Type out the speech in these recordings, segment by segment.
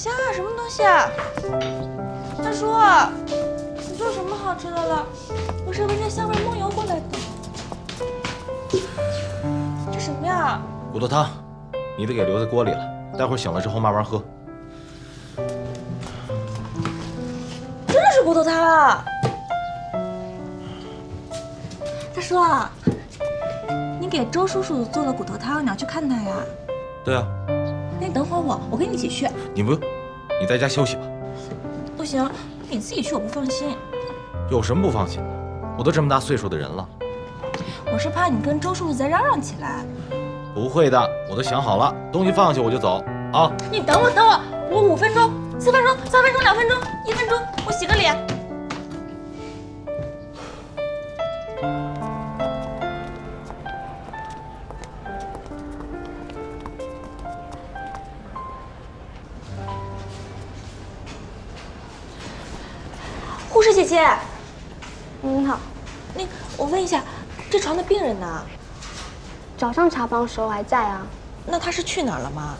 西啊？大叔，你做什么好吃的了？我是闻着香味梦游过来的。这什么呀？骨头汤，你得给留在锅里了，待会儿醒了之后慢慢喝。真的是骨头汤啊！大叔，你给周叔叔做了骨头汤，你要去看他呀？对啊，我，我跟你一起去。你不用，你在家休息吧。不行，你自己去我不放心。有什么不放心的？我都这么大岁数的人了。我是怕你跟周叔叔再嚷嚷起来。不会的，我都想好了，东西放下我就走啊。你等我，等我，我五分钟、四分钟、三分钟、两分钟、一分钟，我洗个脸。护士姐姐，您好，那我问一下，这床的病人呢？早上查房时候还在啊。那他是去哪儿了吗？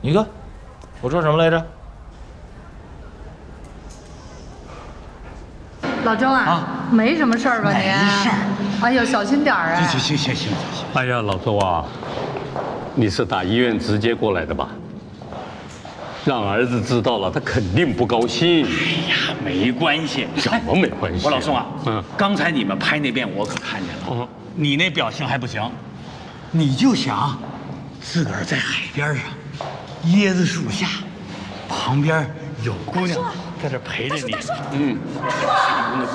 你看，我说什么来着？老周啊，没什么事儿吧你？没事儿。哎呦，小心点儿啊！行行行行行行。哎呀，老周啊，你是打医院直接过来的吧？让儿子知道了，他肯定不高兴。哎呀，没关系，什么没关系？我老宋啊，嗯，刚才你们拍那遍我可看见了，嗯你那表情还不行，你就想自个儿在海边上，椰子树下，旁边有姑娘在这陪着你，嗯，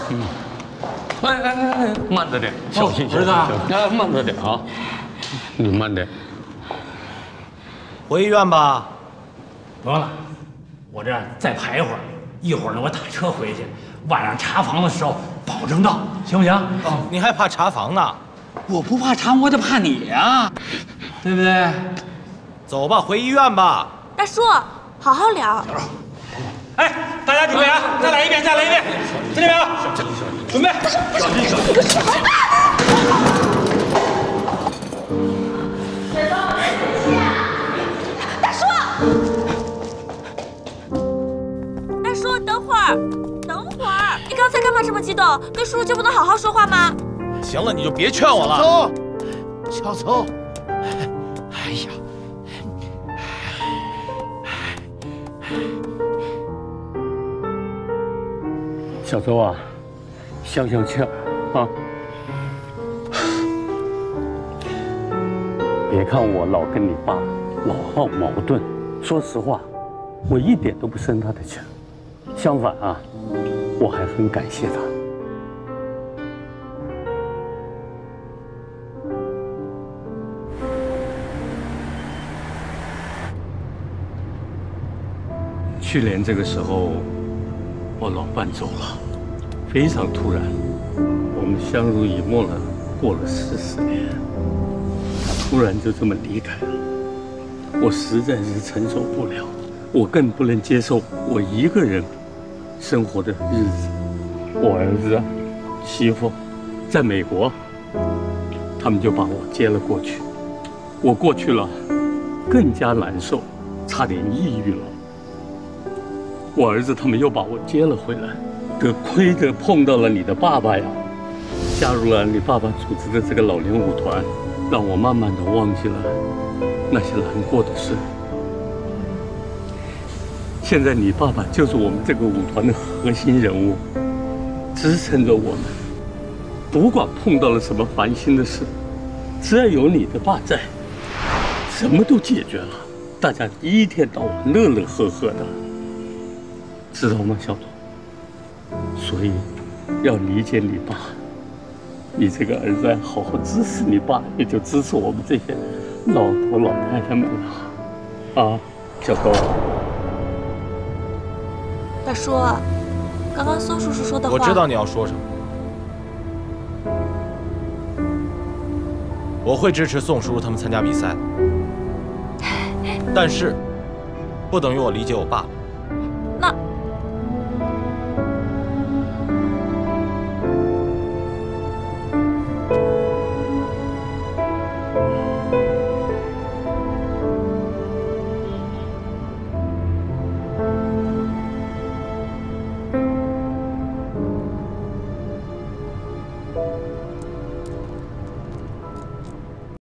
嗯，哎哎哎哎，慢着点，小心小心，儿子慢着点啊，你慢点。回医院吧。不用了，我这再排一会儿，一会儿呢我打车回去，晚上查房的时候保证到，行不行？哦，你还怕查房呢？我不怕查，我得怕你呀、对不对？走吧，回医院吧。大叔，好好聊。哎，大家准备啊！再来一遍，再来一遍，听见没有？准备。大叔，大叔，等会儿，等会儿，你刚才干嘛这么激动？跟叔叔就不能好好说话吗？行了，你就别劝我了。走，小邹，哎呀，小周啊，消消气儿啊！别看我老跟你爸老好矛盾，说实话，我一点都不生他的气。相反啊，我还很感谢他。去年这个时候，我老伴走了，非常突然。我们相濡以沫了，过了四十年，他突然就这么离开了，我实在是承受不了，我更不能接受我一个人生活的日子。我儿子、媳妇在美国，他们就把我接了过去。我过去了，更加难受，差点抑郁了。我儿子他们又把我接了回来，得亏得碰到了你的爸爸呀，加入了你爸爸组织的这个老年舞团，让我慢慢的忘记了那些难过的事。现在你爸爸就是我们这个舞团的核心人物，支撑着我们。不管碰到了什么烦心的事，只要有你的爸在，什么都解决了，大家一天到晚乐乐呵呵的。知道吗，小董？所以要理解你爸，你这个儿子好好支持你爸，也就支持我们这些老头老太太们了。啊，小周，大叔，刚刚宋叔叔说的话，我知道你要说什么。我会支持宋叔叔他们参加比赛，但是不等于我理解我爸